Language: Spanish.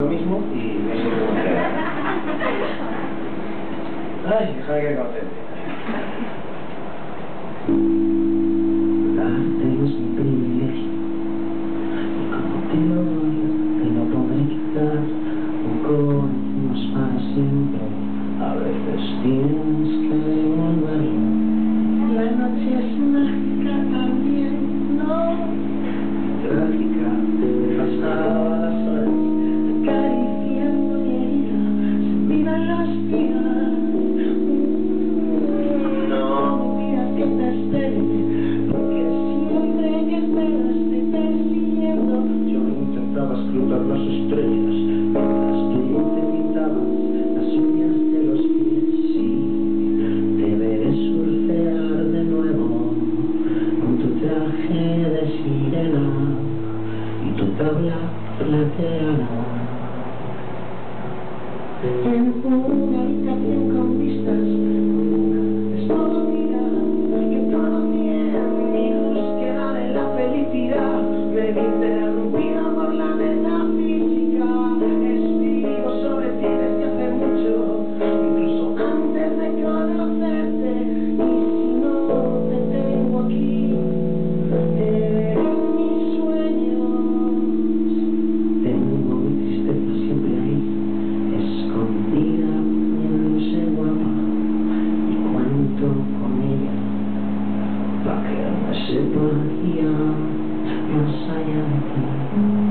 lo mismo y no sé cómo queda. Ay, déjame que contente. Darte es mi privilegio Y como te doy, te lo podré quitar Un más para siempre A veces tienes que las estrellas Mientras tú te pintabas las uñas de los pies Sí, te veré surfear de nuevo Con tu traje de sirena Y tu tabla plateada. En una Пока ошибла я на шаянке.